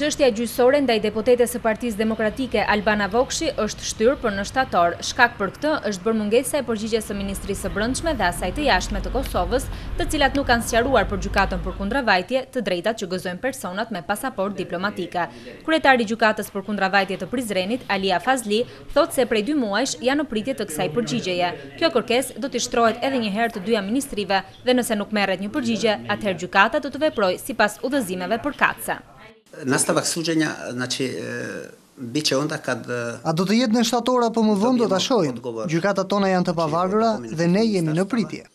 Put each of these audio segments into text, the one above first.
Çështja gjyqësore ndaj deputetes së Partisë Demokratike Albana Vokshi është shtyrë për në shtator. Shkak për këtë është bërë mungesa e përgjigjes së Ministrisë së Brendshme dhe asaj të Jashtme të Kosovës, të cilat nuk kanë sqaruar për Gjykatën për Kundravajtje të drejtat që gëzojnë personat me pasaportë diplomatike. Kryetari i Gjykatës për Kundravajtje të Prizrenit, Alija Fazli, thotë se prej dy muajsh janë në pritje të kësaj përgjigjeje. Kjo kërkesë do t'i shtrohet edhe një herë të dyja ministrive, dhe nëse nuk merret një përgjigje, atëherë gjykata do të veprojë sipas udhëzimeve përkatëse. Nastavak suđenja, znači bit će onda kad. A do të jetë në shtator apo më vonë do ta shohim. Gjykatat tona janë të pavarura dhe ne jemi në pritje.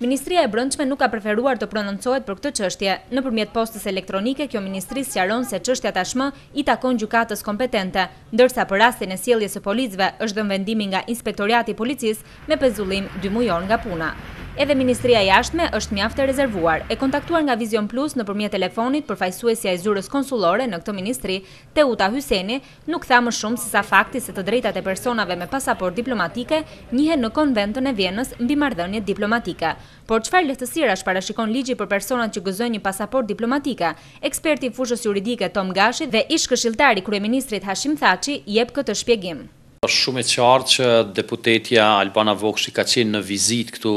Ministria e Brendshme nuk ka preferuar të prononcohet për këtë çështje. Nëpërmjet postës elektronike kjo ministri sqaron se çështja tashmë i takon gjykatës kompetente, ndërsa për rastin e sjelljes së policëve është dhënë vendimi nga Inspektoriati i Policisë me pezullim dymujor nga puna. Edhe Ministria e Jashtme është mjaft e rezervuar. E kontaktuar nga Vizion Plus nëpërmjet telefonit, përfaqësuesja e Zyrës Konsullore në këtë ministri, Teuta Hyseni, nuk tha më shumë sesa fakti se të drejtat e personave me pasaportë diplomatike njihen në Konventën e Vjenës mbi marrëdhëniet diplomatike. Por çfarë lehtësirash parashikon ligji për personat që gëzojnë një pasaportë diplomatike? Eksperti i fushës juridike Tom Gashi dhe ish-këshilltari i kryeministrit Hashim Thaçi jep këtë shpjegim. Është shumë e qartë që deputetja Albana Vokshi ka qenë në vizitë këtu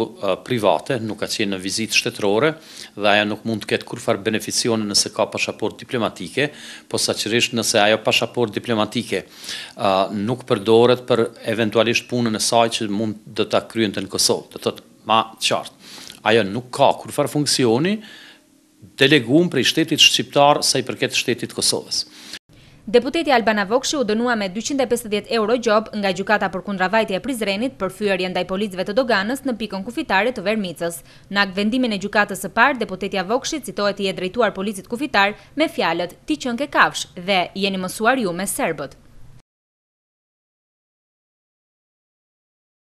private, nuk ka qenë në vizitë shtetërore dhe ajo nuk mund të ketë kurrfarë beneficione nëse ka pashaportë diplomatike, posaçërisht nëse ajo pashaportë diplomatike nuk përdoret për eventualisht punën e saj që mund do ta kryente në Kosovë, do të thotë. Ma qartë, ajo nuk ka kurrfarë funksioni delegum prej shtetit shqiptar sa i përket shtetit të Kosovës. Deputetja Albana Vokshi u dënua me dyqind e pesëdhjetë euro gjobë nga Gjykata për Kundravajtje e Prizrenit për fyerje ndaj policëve të Doganës në pikën kufitare të Vermicës. Në aktvendimin e Gjykatës së Parë, deputetja Vokshi citohet t'i jetë drejtuar policit kufitar me fjalët Ti qenke kafshë dhe Jeni mësuar ju me serbët.